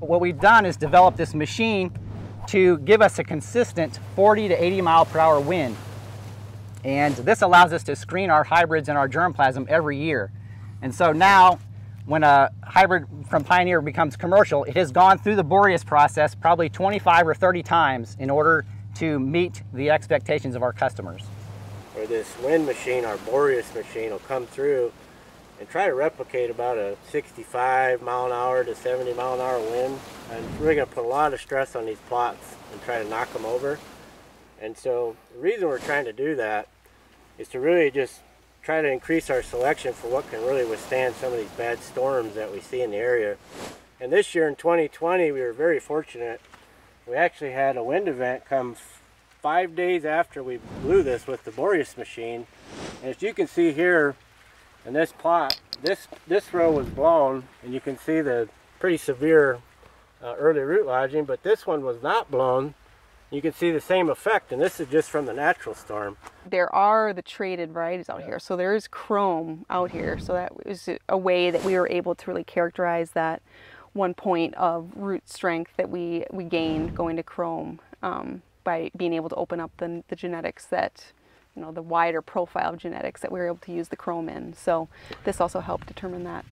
What we've done is develop this machine to give us a consistent 40 to 80 mile per hour wind. And this allows us to screen our hybrids and our germplasm every year. And so now, when a hybrid from Pioneer becomes commercial, it has gone through the Boreas process probably 25 or 30 times in order to meet the expectations of our customers. Or this wind machine, our Boreas machine, will come through and try to replicate about a 65 mile an hour to 70 mile an hour wind. And we're going to put a lot of stress on these plots and try to knock them over. And so the reason we're trying to do that is to really just try to increase our selection for what can really withstand some of these bad storms that we see in the area. And this year in 2020, we were very fortunate. We actually had a wind event come five days after we blew this with the Boreas machine. And as you can see here in this plot, this, this row was blown and you can see the pretty severe uh, early root lodging, but this one was not blown. You can see the same effect, and this is just from the natural storm. There are the traded varieties out here, so there is Qrome out here, so that was a way that we were able to really characterize that one point of root strength that we, we gained going to Qrome um, by being able to open up the, the genetics that, you know, the wider profile of genetics that we were able to use the Qrome in. So this also helped determine that.